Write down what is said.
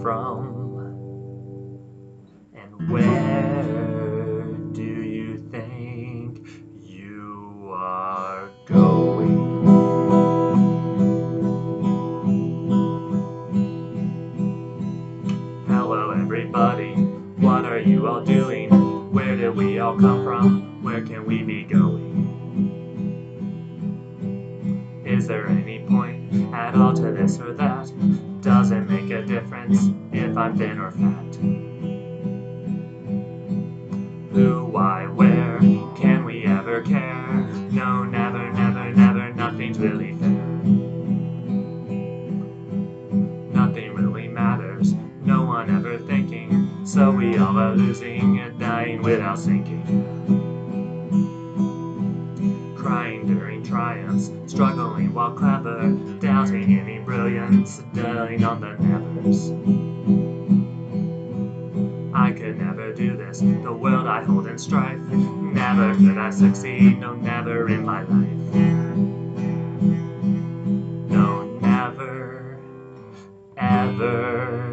from? And where do you think you are going? Hello, everybody. What are you all doing? Where did we all come from? Where can we be going? Is there any point at all to this or that? Does it make a difference if I'm thin or fat? Who, why, where? Can we ever care? No, never, never, never, nothing's really fair. Nothing really matters, no one ever thinking, so we all are losing and dying without sinking. Triumphs, struggling while clever, doubting any brilliance, dwelling on the nevers. I could never do this, the world I hold in strife. Never could I succeed, no, never in my life. No, never, ever.